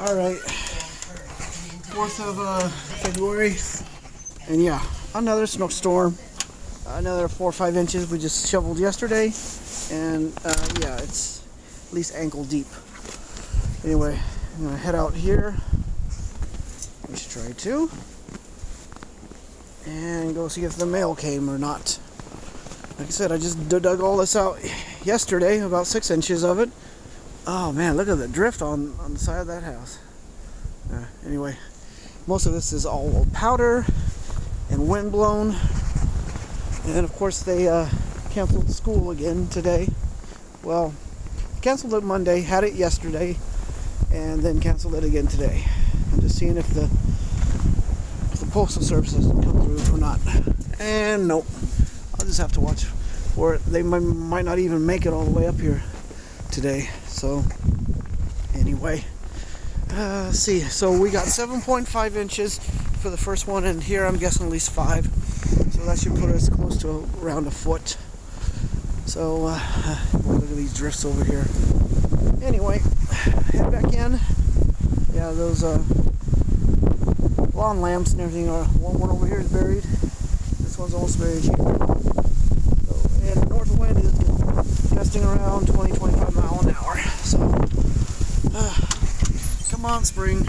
All right, 4th of uh, February, and yeah, another snowstorm. Another four or five inches we just shoveled yesterday, and uh, yeah, it's at least ankle deep. Anyway, I'm gonna head out here. We should try to, and go see if the mail came or not. Like I said, I just dug all this out yesterday, about six inches of it. Oh man, look at the drift on, on the side of that house. Uh, anyway, most of this is all powder and wind blown. And of course, they uh, canceled school again today. Well, canceled it Monday, had it yesterday, and then canceled it again today. I'm just seeing if the if the postal service doesn't come through or not. And nope, I'll just have to watch or they might, might not even make it all the way up here today. So, anyway, uh, see. So we got 7.5 inches for the first one, and here I'm guessing at least five. So that should put us close to around a foot. So uh, look at these drifts over here. Anyway, head back in. Yeah, those uh, lawn lamps and everything are. One, one over here is buried. This one's almost buried here and north wind is around 20 25 mile an hour. So uh, come on spring